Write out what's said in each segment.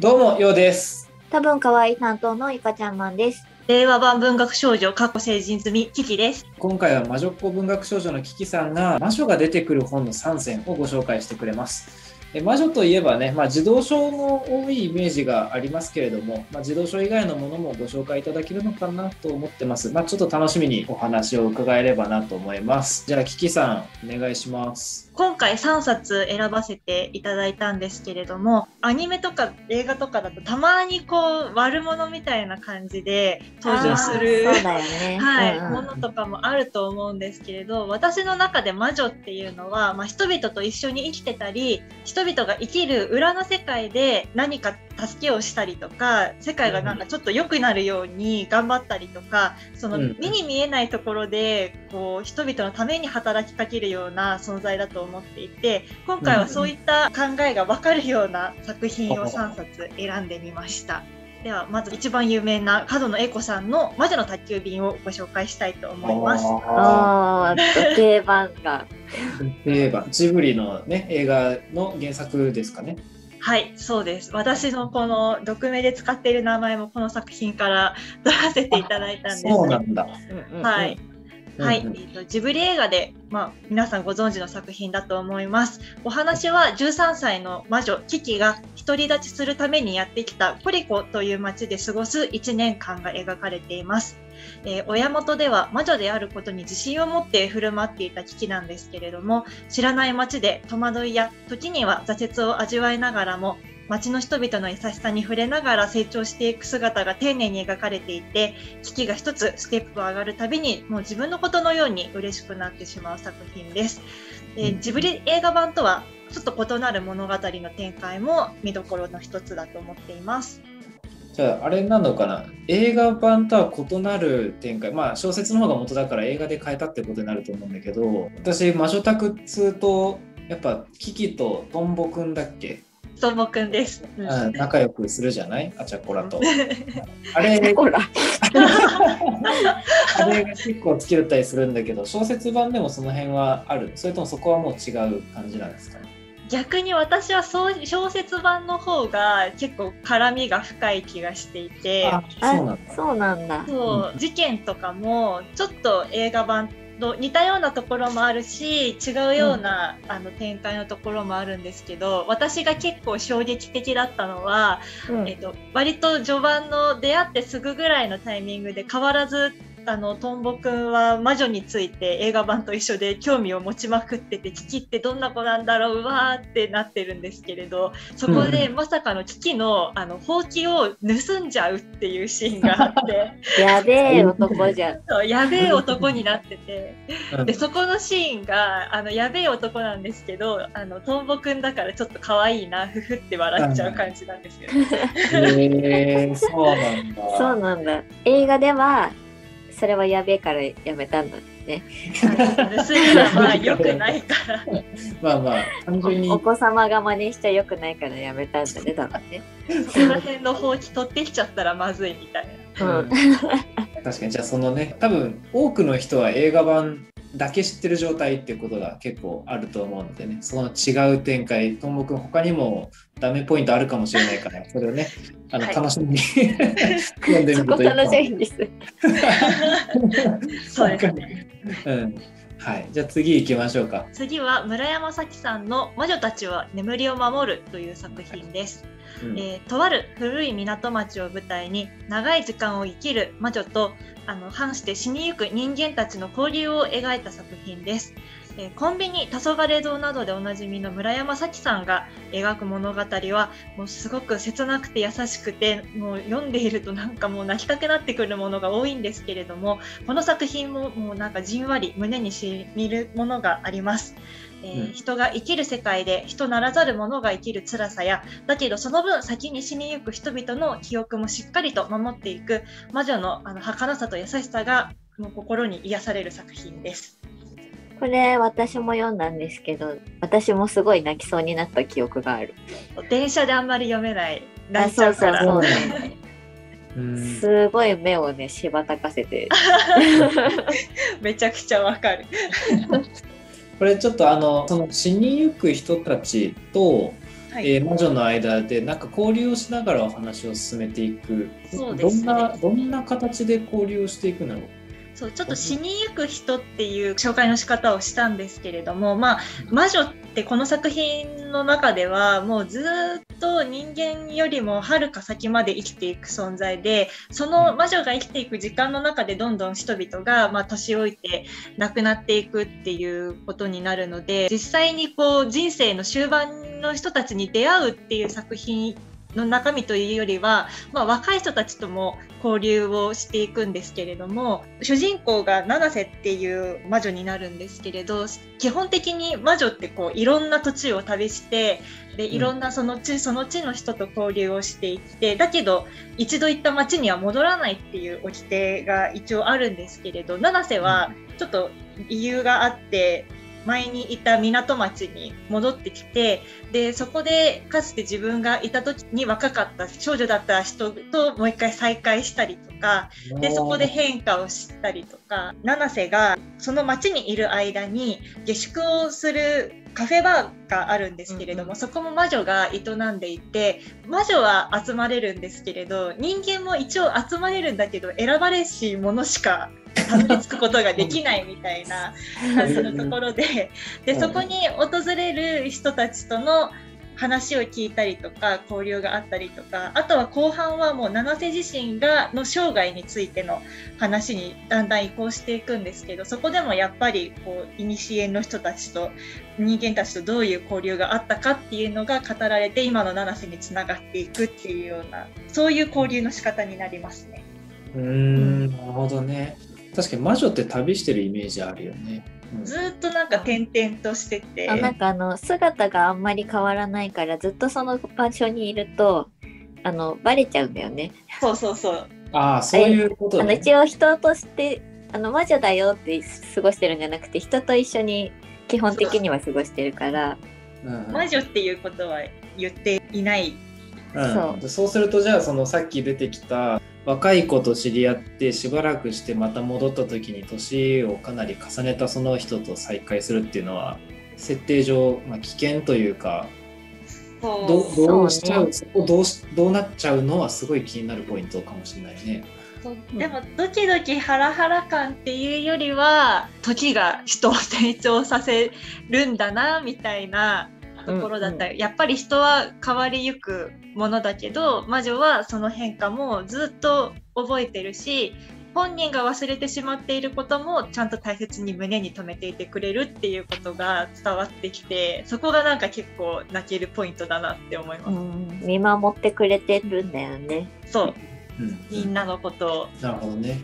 どうも、ようです。多分可愛い担当のいかちゃんマンです。令和版文学少女、過去成人済み、キキです。今回は魔女っ子文学少女のキキさんが魔女が出てくる本の3選をご紹介してくれます。え魔女といえばね、まあ、児童書の多いイメージがありますけれども、まあ、児童書以外のものもご紹介いただけるのかなと思ってます。まあ、ちょっと楽しみにお話を伺えればなと思います。じゃあ、キキさん、お願いします。今回3冊選ばせていただいたんですけれども、アニメとか映画とかだとたまにこう悪者みたいな感じで登場するあーそうだよね。はい、うんうんものとかもあると思うんですけれど私の中で魔女っていうのは、まあ、人々と一緒に生きてたり人々が生きる裏の世界で何か助けをしたりとか世界がなんかちょっと良くなるように頑張ったりとかそのうん目に見えないところでこう人々のために働きかけるような存在だと思っていて今回はそういった考えが分かるような作品を3冊選んでみました。ではまず一番有名な角野栄子さんの「魔女の宅急便」をご紹介したいと思います。あああ、定番が。ー例えば、ジブリの、ね、映画の原作ですかね。はい、そうです。私のこの読名で使っている名前もこの作品から取らせていただいたんですそうなんだ。はい。はい、うんうんはいえーとジブリ映画で、まあ、皆さんご存知の作品だと思います。お話は13歳の魔女キキが独り立ちするためにやってきたコリコという町で過ごす1年間が描かれています。えー親元では魔女であることに自信を持って振る舞っていたキキなんですけれども知らない町で戸惑いや時には挫折を味わいながらも町の人々の優しさに触れながら成長していく姿が丁寧に描かれていて危機が一つステップを上がるたびにもう自分のことのように嬉しくなってしまう作品です。えージブリ映画版とはちょっと異なる物語の展開も見どころの一つだと思っています。じゃああれなのかな？映画版とは異なる展開まあ小説の方が元だから映画で変えたってことになると思うんだけど私魔女宅2とやっぱキキとトンボくんだっけ、ともくんです。うんうん、仲良くするじゃない？あちゃこらと。あれ。あ れが結構好きだったりするんだけど小説版でもその辺はある？それともそこはもう違う感じなんですか？ね逆に私はそう小説版の方が結構絡みが深い気がしていてあそうなんだ。そうなんだ。そう事件とかもちょっと映画版と似たようなところもあるし違うような、あの展開のところもあるんですけど私が結構衝撃的だったのは、うん。えっと、割と序盤の出会ってすぐぐらいのタイミングで変わらずあのトンボくんは魔女について映画版と一緒で興味を持ちまくっててキキってどんな子なんだろううわーってなってるんですけれどそこでまさかのキキのあのほうきを盗んじゃうっていうシーンがあって やべえ男じゃん。やべえ男になっててうんでそこのシーンがあのやべえ男なんですけどあのトンボくんだからちょっと可愛いなふふって笑っちゃう感じなんですよね。へえそうなんだ。そうなんだ。映画では、それはやべえからやめたんだね。盗みはまあ良くないから。まあまあ単純にお子様が真似しちゃよくないからやめたんだね、多分ね。そこら辺のほうき取ってきちゃったらまずいみたいな。うん確かにじゃあそのね多分多くの人は映画版だけ知ってる状態っていうことが結構あると思うのでねその違う展開とんぼくん他にもダメポイントあるかもしれないからそれをねあのはい楽しみに 読んでみそると楽しみです。そうですね。ね。うん。はい。じゃあ次行きましょうか。次は村山咲さんの「魔女たちは眠りを守る」という作品です。えーとある古い港町を舞台に長い時間を生きる魔女とあの反して死にゆく人間たちの交流を描いた作品です。えーコンビニ、黄昏堂などでおなじみの村山咲さんが描く物語はもうすごく切なくて優しくてもう読んでいるとなんかもう泣きたくなってくるものが多いんですけれどもこの作品ももうなんかじんわり胸にしみるものがあります。えーうん人が生きる世界で人ならざる者が生きる辛さやだけどその分先に死にゆく人々の記憶もしっかりと守っていく魔女のあの儚さと優しさがもう心に癒される作品です。これ私も読んだんですけど、私もすごい泣きそうになった記憶がある。電車であんまり読めないあ泣いちゃうからそうそううんすごい目をね、しばたかせて。めちゃくちゃわかる。これちょっとあのその死にゆく人たちとはい。えー魔女の間でなんか交流をしながらお話を進めていく。そうですね。どんなどんな形で交流をしていくんだろうそうちょっと死にゆく人っていう紹介の仕方をしたんですけれども、まあ、魔女ってこの作品の中ではもうずーっと人間よりもはるか先まで生きていく存在でその魔女が生きていく時間の中でどんどん人々が、まあ、年老いて亡くなっていくっていうことになるので実際にこう人生の終盤の人たちに出会うっていう作品の中身というよりは、まあ、若い人たちとも交流をしていくんですけれども主人公が七瀬っていう魔女になるんですけれど基本的に魔女ってこういろんな土地を旅してでいろんなその地、その地の人と交流をしていってだけど一度行った町には戻らないっていう掟が一応あるんですけれど七瀬はちょっと理由があって前にいた港町に戻ってきてでそこでかつて自分がいた時に若かった少女だった人ともう一回再会したりとかでそこで変化を知ったりとか七瀬がその町にいる間に下宿をするカフェバーがあるんですけれども、うんうん。そこも魔女が営んでいて魔女は集まれるんですけれど人間も一応集まれるんだけど選ばれし者しかたどり着くことができないみたいな感じのところで。でそこに訪れる人たちとの話を聞いたりとか交流があったりとかあとは後半はもう七瀬自身がの生涯についての話にだんだん移行していくんですけどそこでもやっぱりこう古の人たちと人間たちとどういう交流があったかっていうのが語られて今の七瀬につながっていくっていうようなそういう交流の仕方になりますね。うーん。なるほどね確かに魔女って旅してるイメージあるよね、うん。ずーっとなんか点々としてて。あなんかあの姿があんまり変わらないからずっとその場所にいるとあのバレちゃうんだよね。そうそうそう。ああそういうことね。あの一応人としてあの魔女だよって過ごしてるんじゃなくて人と一緒に基本的には過ごしてるから。うん。魔女っていうことは言っていないうん。そう。でそうするとじゃあそのさっき出てきた若い子と知り合ってしばらくしてまた戻った時に年をかなり重ねたその人と再会するっていうのは設定上、まあ、危険というかどうどうしちゃそう。うそこどうしどうなっちゃうのはすごい気になるポイントかもしれないね。でもドキドキハラハラ感っていうよりは時が人を成長させるんだなみたいなところだったり、やっぱり人は変わりゆくものだけど魔女はその変化もずっと覚えてるし本人が忘れてしまっていることもちゃんと大切に胸に留めていてくれるっていうことが伝わってきてそこがなんか結構泣けるポイントだなって思います。うん見守ってくれてるんだよね。そううんみんなのことをなるほどね。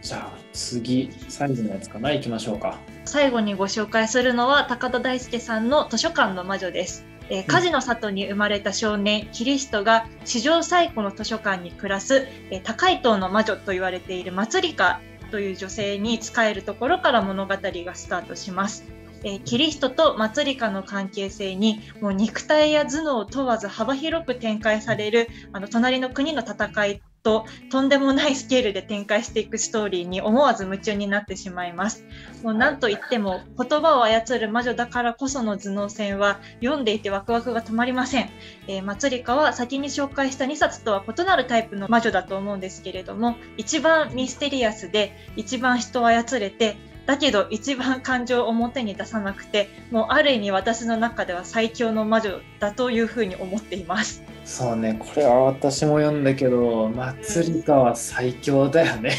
じゃあ次最後のやつかな行きましょうか。最後にご紹介するのは高田大輔さんの図書館の魔女です。えー、火事の里に生まれた少年キリストが史上最古の図書館に暮らす、えー高い塔の魔女と言われているマツリカという女性に仕えるところから物語がスタートします。えーキリストとマツリカの関係性にもう肉体や頭脳を問わず幅広く展開されるあの隣の国の戦いととんでもないスケールで展開していくストーリーに思わず夢中になってしまいます。もう何と言っても言葉を操る魔女だからこその頭脳戦は読んでいてワクワクが止まりません。えー、まつりかは先に紹介した2冊とは異なるタイプの魔女だと思うんですけれども一番ミステリアスで一番人を操れてだけど一番感情を表に出さなくてもうある意味私の中では最強の魔女だというふうに思っています。そうねこれは私も読んだけどマツリカは最強だよね。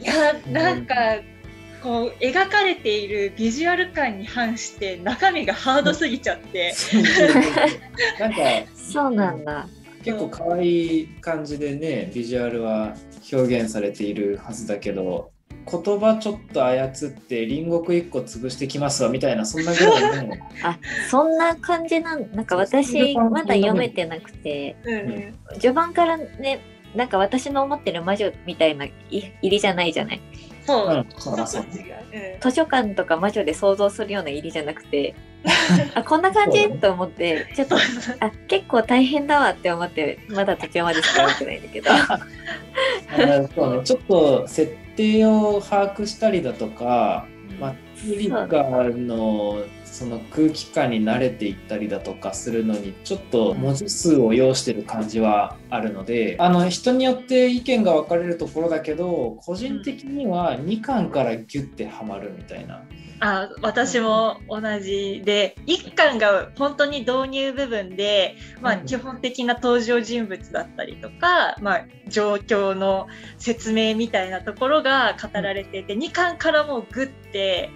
いやなんかこう描かれているビジュアル感に反して中身がハードすぎちゃって、なんかそうなんだ。結構可愛い感じでねビジュアルは表現されているはずだけど言葉ちょっと操って隣国一個潰してきますわみたいなそんなぐらいの。あそんな感じなんなんか私まだ読めてなくて。うんう。ん序盤からねなんか私の思ってる魔女みたいない入りじゃないじゃない。そう、うんそう違う。うん図書館とか魔女で想像するような入りじゃなくて。あこんな感じ？ねと思ってちょっとあ結構大変だわって思ってまだ途中までしか読んでないんだけど。あそうね、ちょっと設定を把握したりだとか、マツリカのその空気感に慣れていったりだとかするのにちょっと文字数を要してる感じはあるのであの人によって意見が分かれるところだけど個人的には2巻からギュッてはまるみたいな。あ私も同じで1巻が本当に導入部分で、まあ、基本的な登場人物だったりとか、まあ、状況の説明みたいなところが語られてて2巻からもうグッて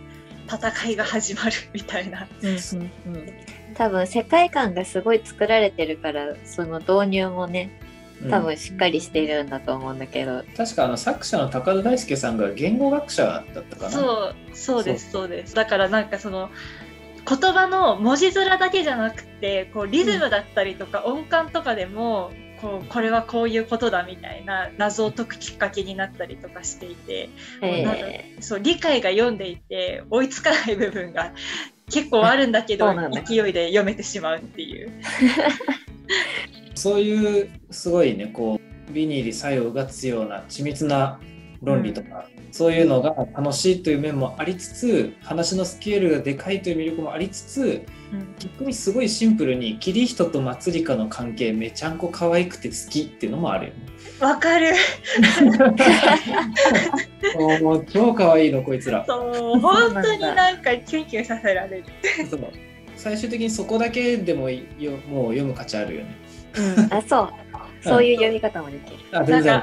戦いが始まるみたいな。うんうんうん、多分世界観がすごい作られてるからその導入もね多分しっかりしているんだと思うんだけど、うん、確かあの作者の高田大輔さんが言語学者だったかな。そうそうですそうです。だからなんかその言葉の文字面だけじゃなくてこうリズムだったりとか音感とかでも、こうこれはこういうことだみたいな謎を解くきっかけになったりとかしていて、えー、そう理解が読んでいて追いつかない部分が結構あるんだけど勢いで読めてしまうっていう。そういうすごいねこう美に入り作用が強な緻密な論理とか、うん、そういうのが楽しいという面もありつつ話のスケールがでかいという魅力もありつつ、うん、逆にすごいシンプルにキリヒトとマツリカの関係めちゃんこ可愛くて好きっていうのもあるよね。わかるもう超可愛いのこいつら。そう本当になんかキュンキュンさせられる。最終的にそこだけでもよもう読む価値あるよね。うん、あそうそういう読み方もできる。あ全然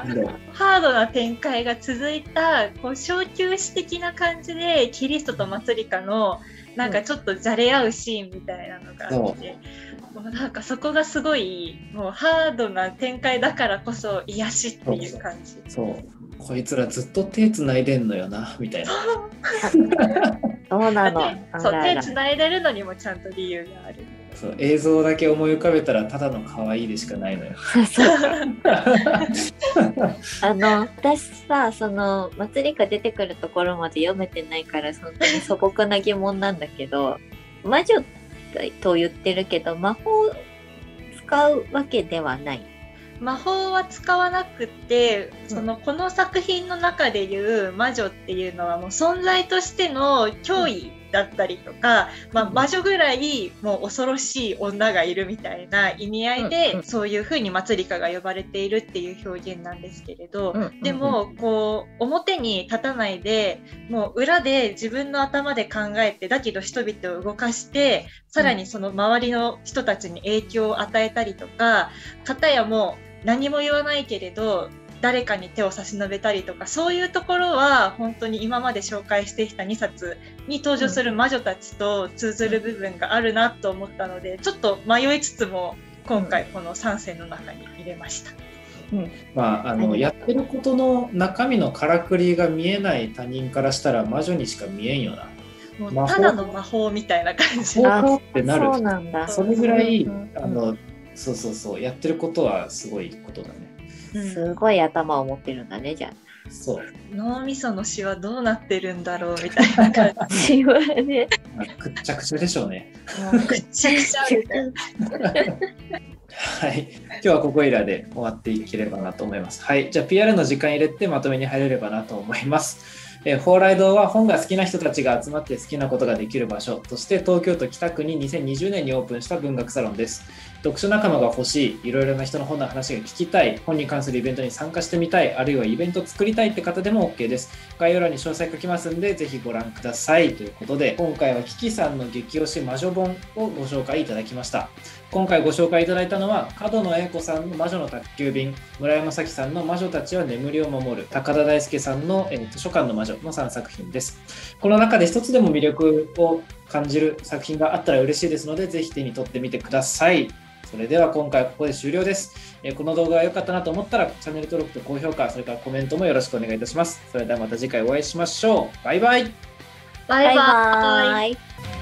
ハードな展開が続いたこう小休止的な感じでキリストとマツリカのなんかちょっとじゃれ合うシーンみたいなのがあって、もうなんかそこがすごいもうハードな展開だからこそ癒しっていう感じ。そうこいつらずっと手つないでんのよなみたいな。そうなの？そう手つないでるのにもちゃんと理由がある。そう映像だけ思い浮かべたらただの可愛いでしかないのよ。あの私さその祭りが出てくるところまで読めてないから本当に素朴な疑問なんだけど魔女と言ってるけど魔法使うわけではない。魔法は使わなくてそのこの作品の中でいう魔女っていうのはもう存在としての脅威だったりとか、まあ、魔女ぐらいもう恐ろしい女がいるみたいな意味合いで、そういうふうにマツリカが呼ばれているっていう表現なんですけれど、でもこう表に立たないでもう裏で自分の頭で考えてだけど人々を動かしてさらにその周りの人たちに影響を与えたりとか片やもう何も言わないけれど誰かに手を差し伸べたりとかそういうところは本当に今まで紹介してきた2冊に登場する魔女たちと通ずる部分があるなと思ったのでちょっと迷いつつも今回この3選の中に入れました。うん、まああの、やってることの中身のからくりが見えない他人からしたら魔女にしか見えんよな。もうただの魔法みたいな感じ。魔ってなる。それぐらい、あのそうそうそうやってることはすごいことだね。すごい頭を持ってるんだね、じゃあ。そう脳みその詩はどうなってるんだろうみたいな感じ はね。くっちゃくちゃでしょうね。くっちゃくちゃ はい、今日はここいらで終わっていければなと思います。はい、じゃあ PR の時間入れてまとめに入れればなと思います。えー、蓬莱堂は本が好きな人たちが集まって好きなことができる場所として東京都北区に2020年にオープンした文学サロンです。読書仲間が欲しい、いろいろな人の本の話が聞きたい、本に関するイベントに参加してみたい、あるいはイベント作りたいって方でも OK です。概要欄に詳細書きますんで、ぜひご覧ください。ということで、今回はキキさんの激推し魔女本をご紹介いただきました。今回ご紹介いただいたのは、角野栄子さんの魔女の宅急便、村山咲さんの魔女たちは眠りを守る、高田大輔さんの、えー、図書館の魔女の3作品です。この中で一つでも魅力を感じる作品があったら嬉しいですので、ぜひ手に取ってみてください。それでは今回ここで終了です。えこの動画が良かったなと思ったらチャンネル登録と高評価、それからコメントもよろしくお願いいたします。それではまた次回お会いしましょう。バイバイ。バイバイ。